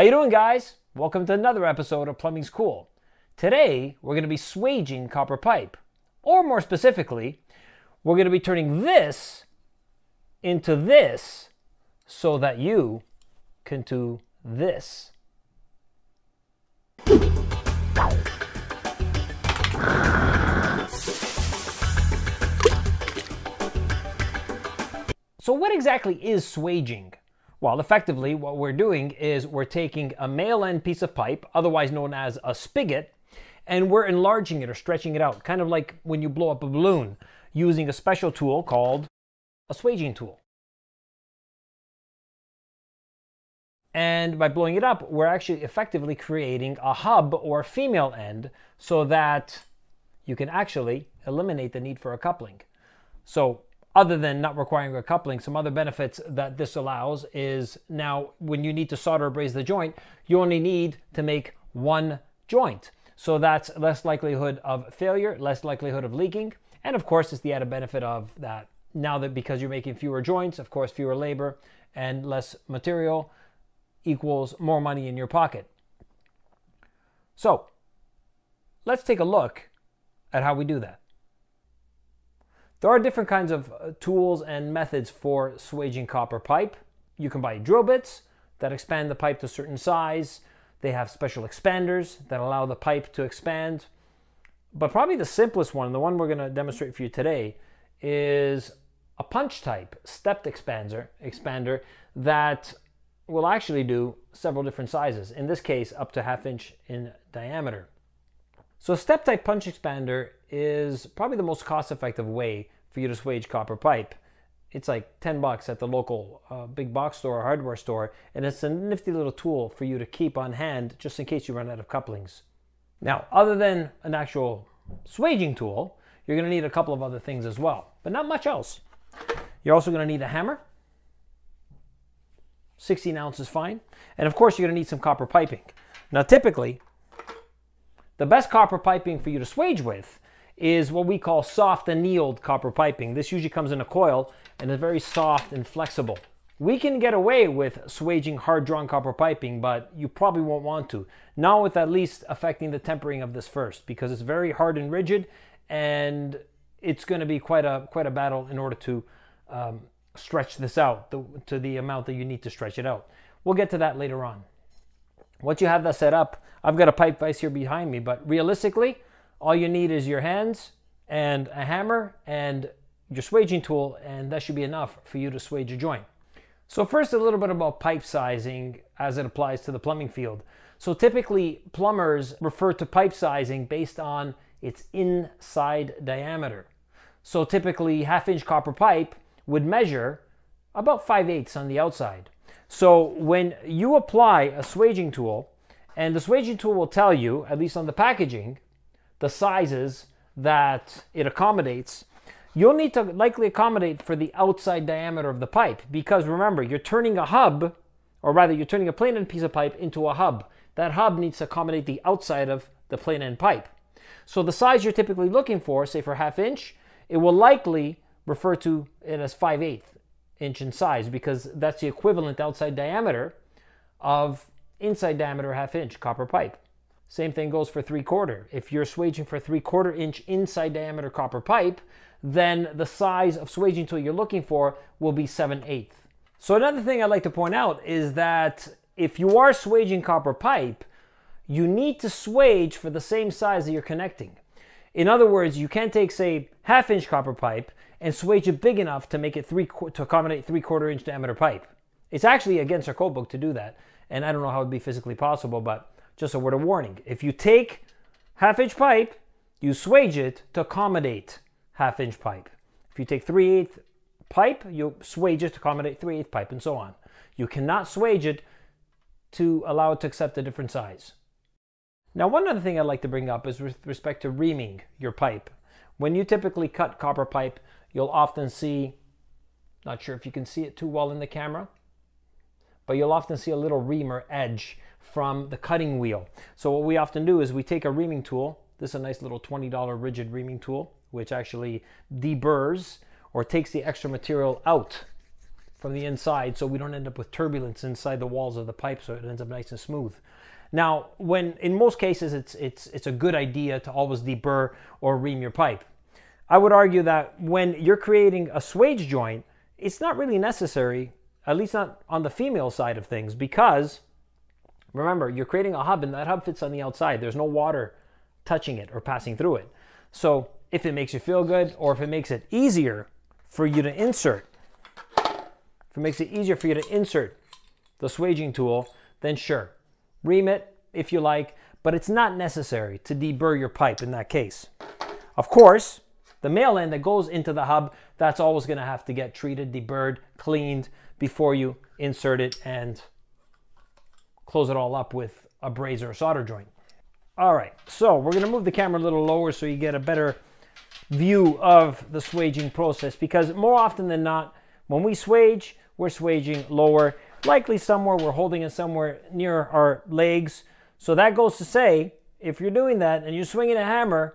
How you doing, guys? Welcome to another episode of Plumbing's Cool. Today, we're going to be swaging copper pipe. Or more specifically, we're going to be turning this into this so that you can do this. So what exactly is swaging? Well, effectively, what we're doing is we're taking a male end piece of pipe, otherwise known as a spigot, and we're enlarging it or stretching it out, kind of like when you blow up a balloon, using a special tool called a swaging tool. And by blowing it up, we're actually effectively creating a hub or female end so that you can actually eliminate the need for a coupling. So other than not requiring a coupling, some other benefits that this allows is now when you need to solder or braze the joint, you only need to make one joint. So that's less likelihood of failure, less likelihood of leaking. And of course, it's the added benefit of that now that because you're making fewer joints, of course, fewer labor and less material equals more money in your pocket. So let's take a look at how we do that. There are different kinds of uh, tools and methods for swaging copper pipe. You can buy drill bits that expand the pipe to a certain size. They have special expanders that allow the pipe to expand. But probably the simplest one, the one we're going to demonstrate for you today, is a punch type stepped expander, expander that will actually do several different sizes. In this case, up to half inch in diameter. So a step type punch expander is probably the most cost effective way for you to swage copper pipe. It's like 10 bucks at the local uh, big box store or hardware store, and it's a nifty little tool for you to keep on hand just in case you run out of couplings. Now, other than an actual swaging tool, you're going to need a couple of other things as well, but not much else. You're also going to need a hammer. 16 ounces fine. And of course, you're to need some copper piping. Now, typically, the best copper piping for you to swage with is what we call soft annealed copper piping. This usually comes in a coil and is very soft and flexible. We can get away with swaging hard drawn copper piping, but you probably won't want to. Not with at least affecting the tempering of this first, because it's very hard and rigid, and it's going to be quite a quite a battle in order to um, stretch this out the, to the amount that you need to stretch it out. We'll get to that later on. Once you have that set up, I've got a pipe vise here behind me, but realistically, all you need is your hands and a hammer and your swaging tool, and that should be enough for you to swage a joint. So first, a little bit about pipe sizing as it applies to the plumbing field. So typically, plumbers refer to pipe sizing based on its inside diameter. So typically, half inch copper pipe would measure about 5 eighths on the outside. So when you apply a swaging tool, and the swaging tool will tell you, at least on the packaging, the sizes that it accommodates, you'll need to likely accommodate for the outside diameter of the pipe because remember, you're turning a hub, or rather, you're turning a plain end piece of pipe into a hub. That hub needs to accommodate the outside of the plain end pipe. So the size you're typically looking for, say for half inch, it will likely refer to it as 5 8 inch in size because that's the equivalent outside diameter of inside diameter half inch copper pipe. Same thing goes for three quarter. If you're swaging for three quarter inch inside diameter copper pipe, then the size of swaging tool you're looking for will be 7 8 So another thing I'd like to point out is that if you are swaging copper pipe, you need to swage for the same size that you're connecting. In other words, you can't take, say, half inch copper pipe and swage it big enough to make it three to accommodate three quarter inch diameter pipe. It's actually against our code book to do that, and I don't know how it'd be physically possible, but just a word of warning. If you take half inch pipe, you swage it to accommodate half inch pipe. If you take 3 8 pipe, you swage it to accommodate 3 8 pipe and so on. You cannot swage it to allow it to accept a different size. Now, one other thing I'd like to bring up is with respect to reaming your pipe. When you typically cut copper pipe, you'll often see, not sure if you can see it too well in the camera, but you'll often see a little reamer edge from the cutting wheel. So what we often do is we take a reaming tool. This is a nice little $20 Ridgid reaming tool, which actually deburrs or takes the extra material out from the inside so we don't end up with turbulence inside the walls of the pipe so it ends up nice and smooth. Now, when in most cases it's it's it's a good idea to always deburr or ream your pipe. I would argue that when you're creating a swage joint, it's not really necessary, at least not on the female side of things, because remember, you're creating a hub and that hub fits on the outside. There's no water touching it or passing through it. So if it makes you feel good or if it makes it easier for you to insert, if it makes it easier for you to insert the swaging tool, then sure, ream it if you like, but it's not necessary to deburr your pipe in that case. Of course, the male end that goes into the hub, that's always going to have to get treated, deburred, cleaned before you insert it and close it all up with a braze or a solder joint. All right, so we're going to move the camera a little lower so you get a better view of the swaging process because more often than not, when we swage, we're swaging lower, likely somewhere we're holding it somewhere near our legs. So that goes to say, if you're doing that and you're swinging a hammer,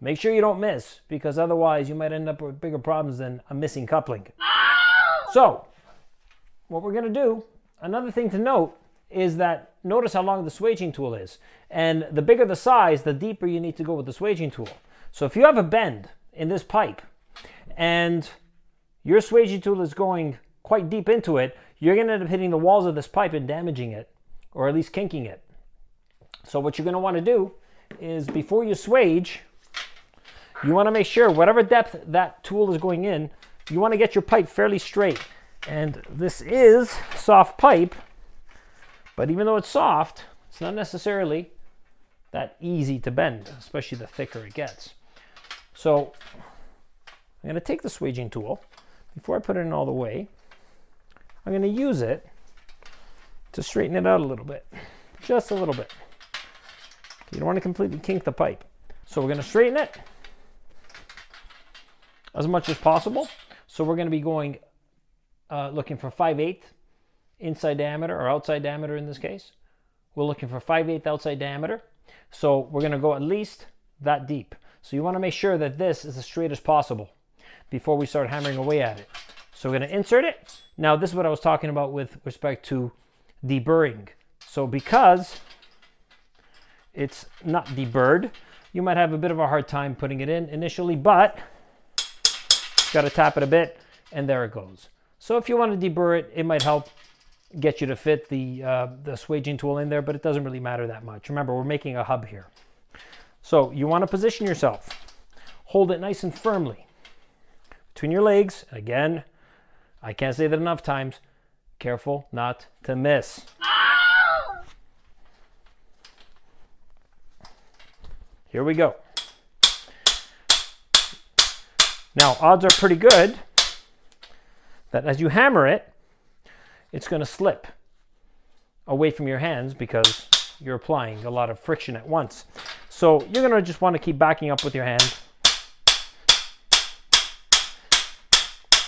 make sure you don't miss because otherwise you might end up with bigger problems than a missing coupling. So, what we're going to do, another thing to note is that notice how long the swaging tool is. And the bigger the size, the deeper you need to go with the swaging tool. So if you have a bend in this pipe and your swaging tool is going quite deep into it, you're going to end up hitting the walls of this pipe and damaging it, or at least kinking it. So what you're going to want to do is before you swage, you want to make sure whatever depth that tool is going in, you want to get your pipe fairly straight. And this is soft pipe, but even though it's soft, it's not necessarily that easy to bend, especially the thicker it gets. So I'm going to take the swaging tool. Before I put it in all the way, I'm going to use it to straighten it out a little bit, just a little bit. You don't want to completely kink the pipe. So we're going to straighten it as much as possible. So we're going to be going uh, looking for 5 8 inside diameter or outside diameter in this case. We're looking for 5 8 outside diameter. So we're going to go at least that deep. So you want to make sure that this is as straight as possible before we start hammering away at it. So we're going to insert it. Now this is what I was talking about with respect to deburring. So because it's not deburred, you might have a bit of a hard time putting it in initially, but got to tap it a bit and there it goes. So if you want to deburr it, it might help get you to fit the, uh, the swaging tool in there, but it doesn't really matter that much. Remember, we're making a hub here. So you want to position yourself. Hold it nice and firmly between your legs. Again, I can't say that enough times. Careful not to miss. Here we go. Now, odds are pretty good that as you hammer it, it's going to slip away from your hands because you're applying a lot of friction at once. So you're going to just want to keep backing up with your hand.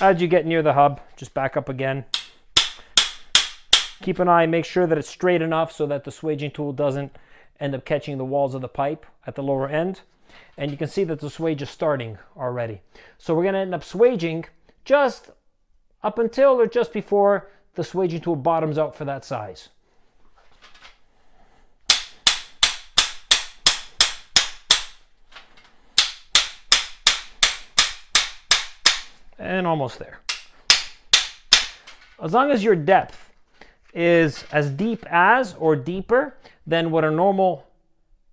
As you get near the hub, just back up again. Keep an eye, make sure that it's straight enough so that the swaging tool doesn't end up catching the walls of the pipe at the lower end. And you can see that the swage is starting already. So we're going to end up swaging just up until or just before the swaging tool bottoms out for that size. And almost there. As long as your depth is as deep as or deeper than what a normal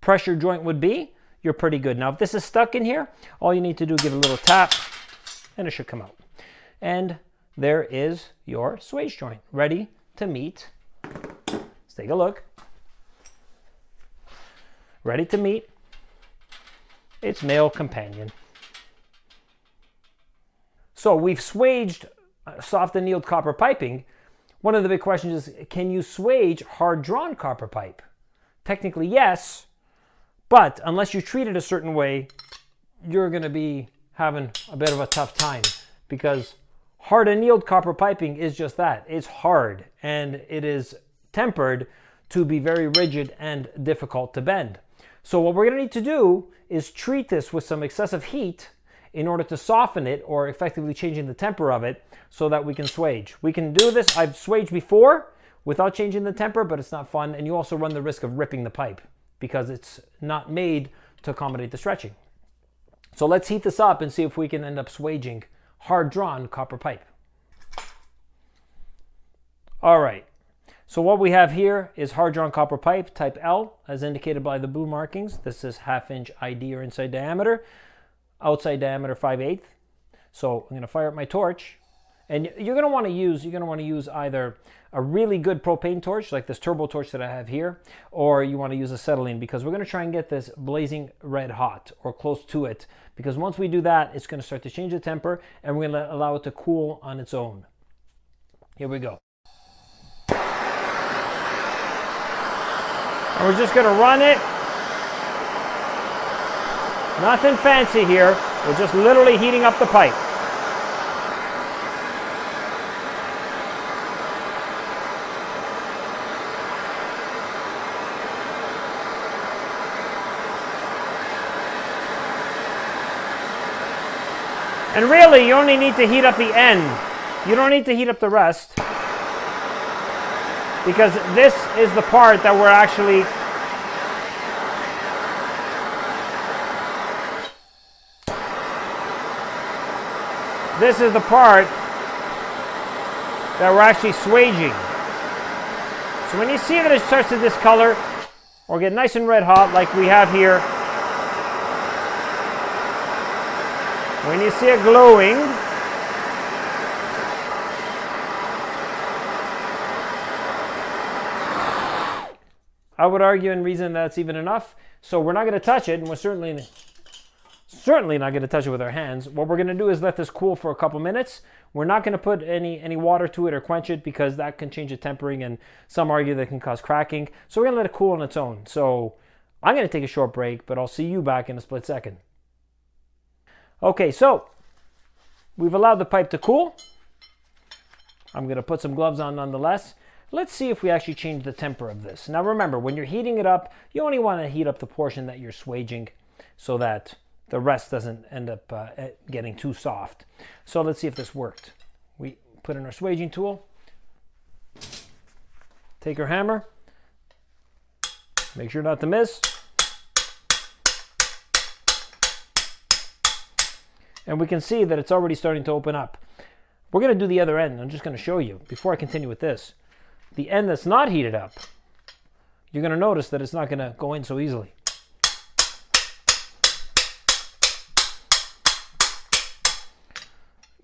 pressure joint would be, you're pretty good. Now, if this is stuck in here, all you need to do is give it a little tap and it should come out. And there is your swage joint ready to meet. Let's take a look. Ready to meet its male companion. So we've swaged uh, soft annealed copper piping. One of the big questions is, can you swage hard drawn copper pipe? Technically, yes, but unless you treat it a certain way, you're going to be having a bit of a tough time because Hard annealed copper piping is just that. It's hard and it is tempered to be very rigid and difficult to bend. So what we're going to need to do is treat this with some excessive heat in order to soften it or effectively changing the temper of it so that we can swage. We can do this, I've swaged before without changing the temper, but it's not fun. And you also run the risk of ripping the pipe because it's not made to accommodate the stretching. So let's heat this up and see if we can end up swaging hard drawn copper pipe. All right, so what we have here is hard drawn copper pipe type L as indicated by the blue markings. This is half inch ID or inside diameter, outside diameter 5 8 So I'm gonna fire up my torch and you're gonna wanna use, you're gonna wanna use either a really good propane torch like this turbo torch that I have here, or you wanna use acetylene because we're gonna try and get this blazing red hot or close to it because once we do that, it's gonna start to change the temper and we're gonna allow it to cool on its own. Here we go. And we're just gonna run it. Nothing fancy here. We're just literally heating up the pipe. And really, you only need to heat up the end. You don't need to heat up the rest because this is the part that we're actually this is the part that we're actually swaging. So when you see that it starts to discolor or get nice and red hot like we have here, when you see it glowing, I would argue and reason that's even enough. So we're not going to touch it, and we're certainly certainly not going to touch it with our hands. What we're going to do is let this cool for a couple minutes. We're not going to put any any water to it or quench it because that can change the tempering, and some argue that can cause cracking. So we're going to let it cool on its own. So I'm going to take a short break, but I'll see you back in a split second. Okay, so we've allowed the pipe to cool. I'm to put some gloves on nonetheless. Let's see if we actually change the temper of this. Now remember, when you're heating it up, you only want to heat up the portion that you're swaging so that the rest doesn't end up uh, getting too soft. So let's see if this worked. We put in our swaging tool, take our hammer, make sure not to miss. And we can see that it's already starting to open up. We're going to do the other end. I'm just going to show you before I continue with this the end that's not heated up, you're going to notice that it's not going to go in so easily.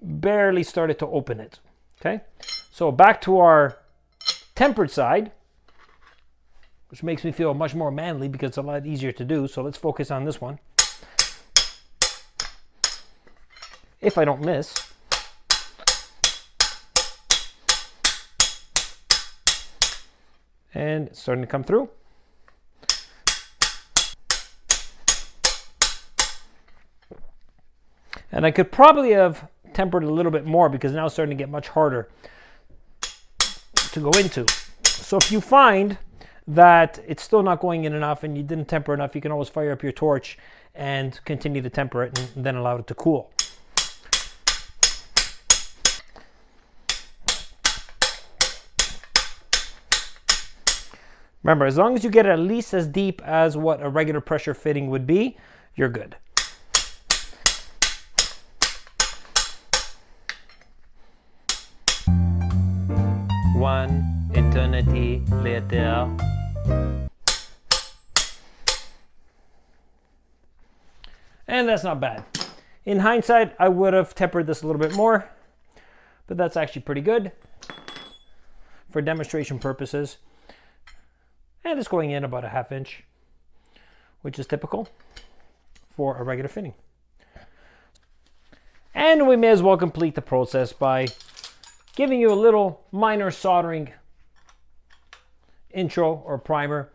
Barely started to open it. Okay, so back to our tempered side, which makes me feel much more manly because it's a lot easier to do. So let's focus on this one. If I don't miss. and it's starting to come through. And I could probably have tempered a little bit more because now it's starting to get much harder to go into. So if you find that it's still not going in enough and you didn't temper enough, you can always fire up your torch and continue to temper it and then allow it to cool. Remember, as long as you get it at least as deep as what a regular pressure fitting would be, you're good. One eternity later. And that's not bad. In hindsight, I would have tempered this a little bit more, but that's actually pretty good for demonstration purposes and it's going in about a half inch, which is typical for a regular fitting. And we may as well complete the process by giving you a little minor soldering intro or primer.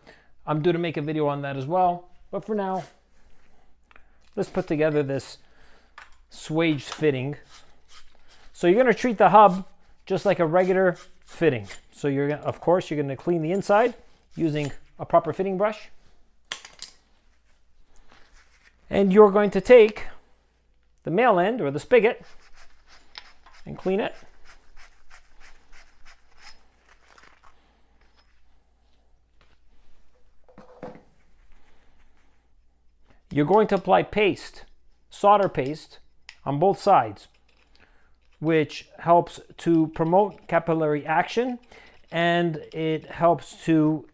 I'm due to make a video on that as well, but for now, let's put together this swaged fitting. So you're gonna treat the hub just like a regular fitting. So you're gonna, of course, you're gonna clean the inside using a proper fitting brush. And you're going to take the male end or the spigot and clean it. You're going to apply paste, solder paste, on both sides, which helps to promote capillary action and it helps to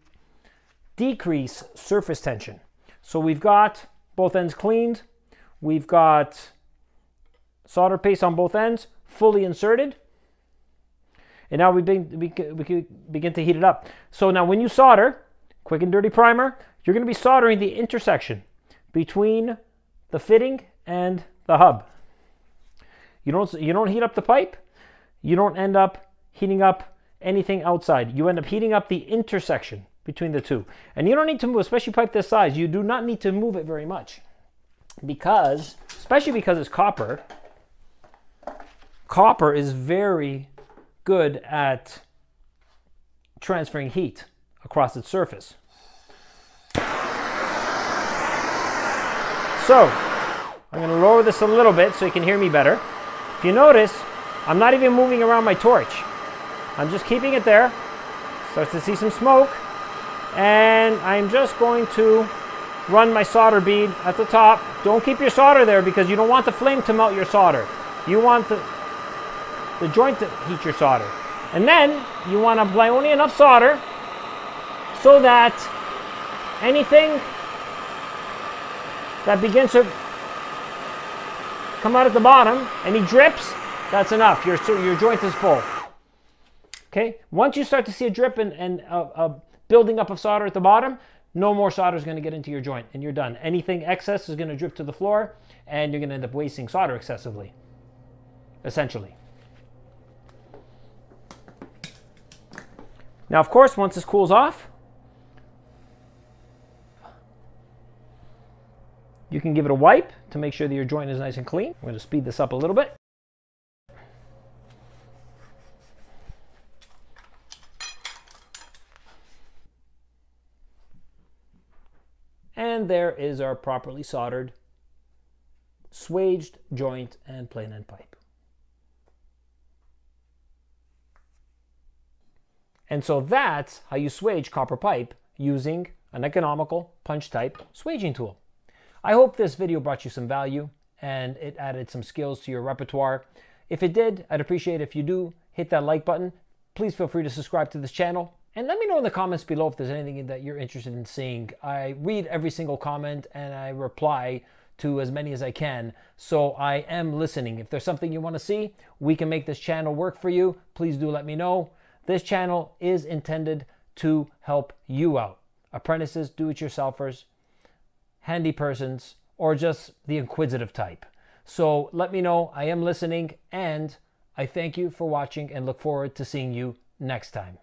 decrease surface tension. So we've got both ends cleaned. We've got solder paste on both ends, fully inserted. And now we, begin, we, we begin to heat it up. So now when you solder, quick and dirty primer, you're going to be soldering the intersection between the fitting and the hub. You don't, you don't heat up the pipe. You don't end up heating up anything outside. You end up heating up the intersection between the two. And you don't need to move, especially pipe this size, you do not need to move it very much. Because, especially because it's copper, copper is very good at transferring heat across its surface. So, I'm going to lower this a little bit so you can hear me better. If you notice, I'm not even moving around my torch. I'm just keeping it there. Starts to see some smoke. And I'm just going to run my solder bead at the top. Don't keep your solder there because you don't want the flame to melt your solder. You want the, the joint to heat your solder. And then you want to apply only enough solder so that anything that begins to come out at the bottom, any drips, that's enough. Your, your joint is full. Okay, once you start to see a drip and, and a, a building up of solder at the bottom, no more solder is going to get into your joint and you're done. Anything excess is going to drip to the floor and you're going to end up wasting solder excessively, essentially. Now, of course, once this cools off, You can give it a wipe to make sure that your joint is nice and clean. I'm going to speed this up a little bit. And there is our properly soldered swaged joint and plain end pipe. And so that's how you swage copper pipe using an economical punch type swaging tool. I hope this video brought you some value and it added some skills to your repertoire. If it did, I'd appreciate if you do hit that like button. Please feel free to subscribe to this channel and let me know in the comments below if there's anything that you're interested in seeing. I read every single comment and I reply to as many as I can. So I am listening. If there's something you want to see, we can make this channel work for you. Please do let me know. This channel is intended to help you out. Apprentices, do-it-yourselfers, handy persons, or just the inquisitive type. So let me know. I am listening, and I thank you for watching and look forward to seeing you next time.